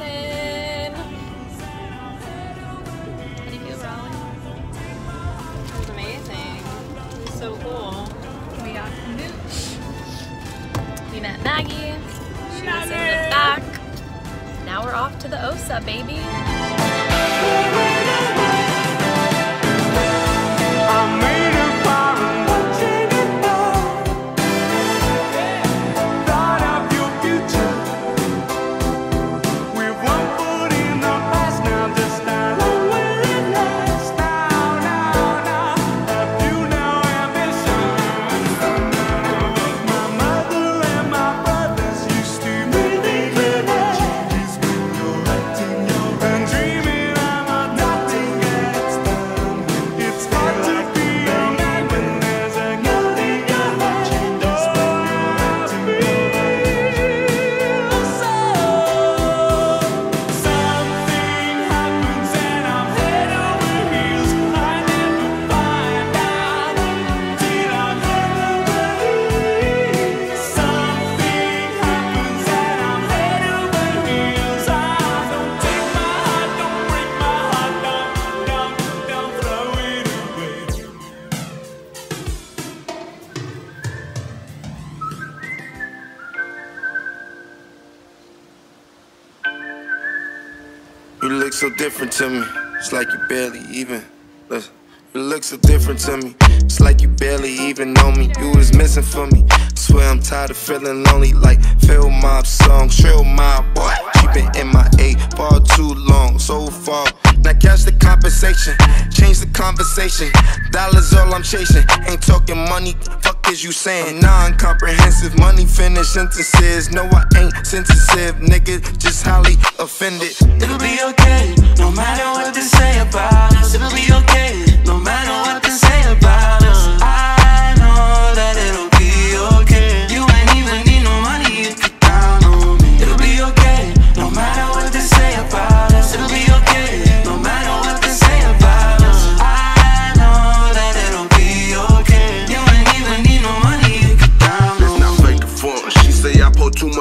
Allison. How do you feel, Raleigh? That was amazing. It was so cool. We got Nooch. We met Maggie. She Maggie. was in the back. Now we're off to the OSA, baby. You look so different to me. It's like you barely even. Listen. You look so different to me. It's like you barely even know me. You was missing for me. Swear I'm tired of feeling lonely. Like Phil Mob song, Trill Mob boy. She been in my A far too long, so far. Now catch the compensation, change the conversation. Dollars all I'm chasing. Ain't talking money. Fuck is you saying? Non-comprehensive money finish sentences. No, I ain't sensitive, nigga. Just highly offended. It'll be okay, no matter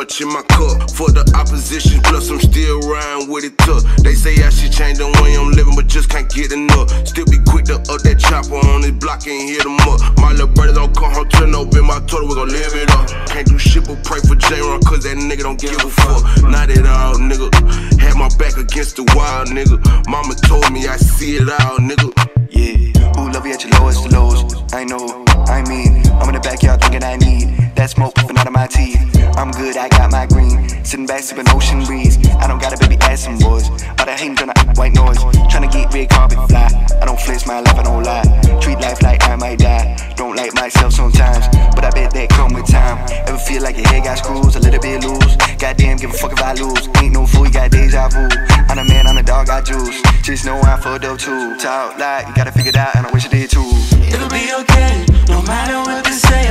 much in my cup. For the opposition, plus I'm still riding with it tough. They say I should change the way I'm living, but just can't get enough. Still be quick to up that chopper on this block and hit 'em up. My little brother don't come home, turn up in my total, we gon' live it up. Can't do shit but pray for J-Ron, cause that nigga don't give a fuck. Not at all, nigga. Had my back against the wall, nigga. Mama told me I see it all, nigga. Yeah, who love you at your lowest lows? I know, I mean, I'm in the backyard thinking I need that smoke puffing out of my teeth. I'm good, I got my green. Sitting back, sipping ocean breeze. I don't got a baby ass some boys. All that hating out white noise. Tryna get red carpet fly. I don't flex my life, I don't lie. Treat life like I might die. Don't like myself sometimes, but I bet that come with time. Ever feel like your head got screws, a little bit loose? Goddamn, give a fuck if I lose. Ain't no fool, you got deja vu. I'm a man, I'm a dog, I juice. Just know I'm fucked up too. Talk like you gotta figure it out, and I wish I did too. It'll be okay, no matter what they say